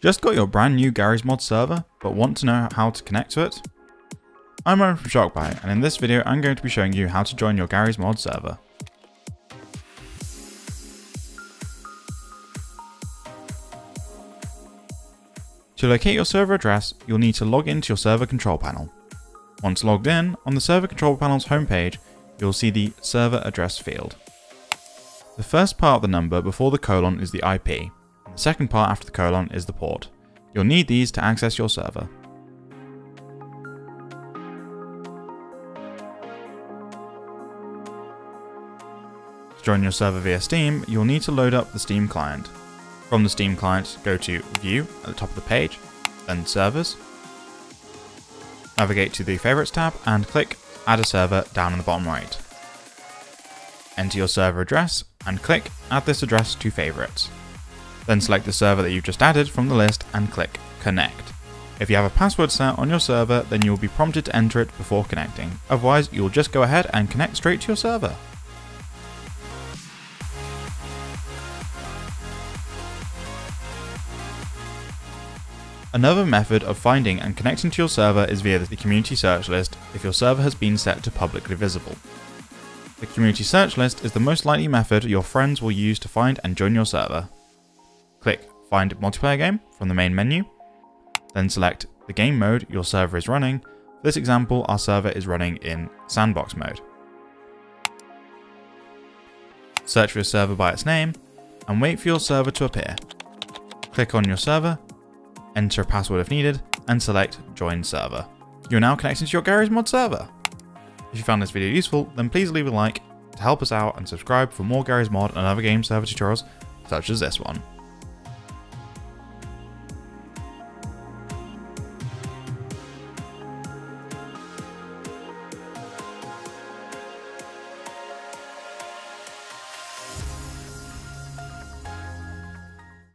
Just got your brand new Garry's Mod server, but want to know how to connect to it? I'm Owen from Shockbyte, and in this video I'm going to be showing you how to join your Garry's Mod server. To locate your server address, you'll need to log into your server control panel. Once logged in, on the server control panel's homepage, you'll see the server address field. The first part of the number before the colon is the IP, the second part after the colon is the port. You'll need these to access your server. To join your server via Steam, you'll need to load up the Steam client. From the Steam client, go to View at the top of the page, then Servers. Navigate to the Favorites tab and click Add a server down in the bottom right. Enter your server address and click Add this address to Favorites. Then select the server that you've just added from the list and click Connect. If you have a password set on your server, then you will be prompted to enter it before connecting. Otherwise, you'll just go ahead and connect straight to your server. Another method of finding and connecting to your server is via the community search list if your server has been set to publicly visible. The community search list is the most likely method your friends will use to find and join your server. Click Find Multiplayer Game from the main menu, then select the game mode your server is running. For this example, our server is running in Sandbox mode. Search for your server by its name, and wait for your server to appear. Click on your server, enter a password if needed, and select Join Server. You're now connected to your Garry's Mod server. If you found this video useful, then please leave a like to help us out and subscribe for more Garry's Mod and other game server tutorials such as this one.